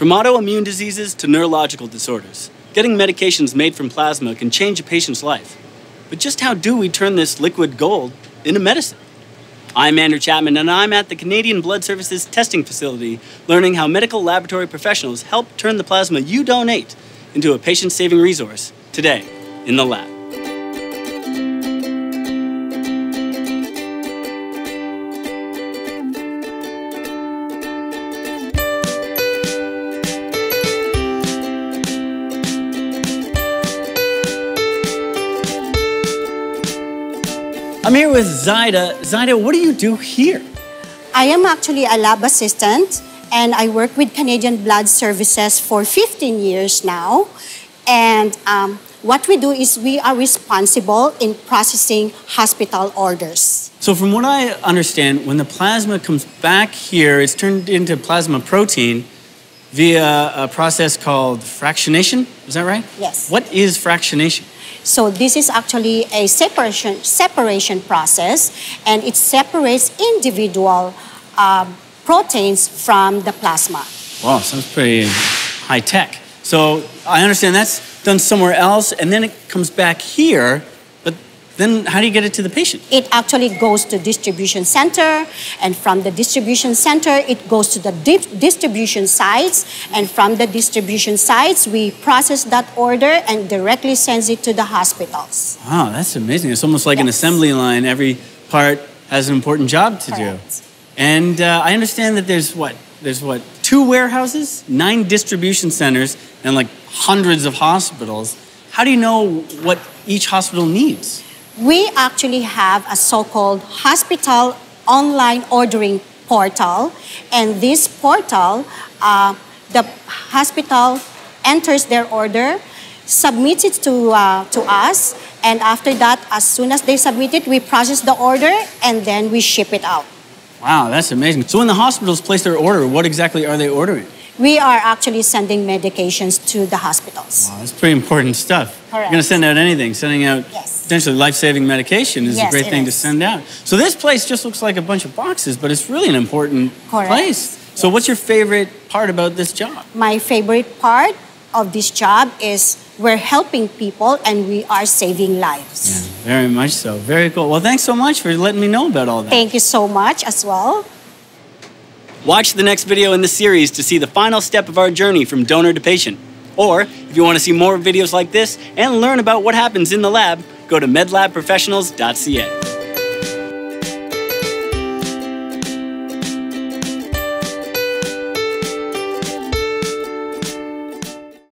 From autoimmune diseases to neurological disorders, getting medications made from plasma can change a patient's life. But just how do we turn this liquid gold into medicine? I'm Andrew Chapman, and I'm at the Canadian Blood Services Testing Facility learning how medical laboratory professionals help turn the plasma you donate into a patient saving resource today in the lab. I'm here with Zayda. Zayda, what do you do here? I am actually a lab assistant and I work with Canadian Blood Services for 15 years now. And um, what we do is we are responsible in processing hospital orders. So, from what I understand, when the plasma comes back here, it's turned into plasma protein via a process called fractionation. Is that right? Yes. What is fractionation? So this is actually a separation separation process, and it separates individual um, proteins from the plasma. Wow, sounds pretty high tech. So I understand that's done somewhere else, and then it comes back here. Then, how do you get it to the patient? It actually goes to distribution center, and from the distribution center, it goes to the di distribution sites, and from the distribution sites, we process that order and directly sends it to the hospitals. Wow, that's amazing. It's almost like an assembly line. Every part has an important job to do. Correct. And uh, I understand that there's what? There's what? Two warehouses, nine distribution centers, and like hundreds of hospitals. How do you know what each hospital needs? We actually have a so-called hospital online ordering portal, and this portal, uh, the hospital enters their order, submits it to, uh, to us, and after that, as soon as they submit it, we process the order and then we ship it out. Wow, that's amazing. So when the hospitals place their order, what exactly are they ordering? We are actually sending medications to the hospitals. Wow, that's pretty important stuff. Correct. You're going to send out anything. Sending out Yes. Potentially life-saving medication is a great it thing to send out. So this place just looks like a bunch of boxes, but it's really an important Correct. place. So what's your favorite part about this job? My favorite part of this job is we're helping people and we are saving lives. Yeah, Very much so. Very cool. Well, thanks so much for letting me know about all that. Thank you so much as well. Watch the next video in the series to see the final step of our journey from donor to patient. Or, if you want to see more videos like this and learn about what happens in the lab, go to medlabprofessionals.ca.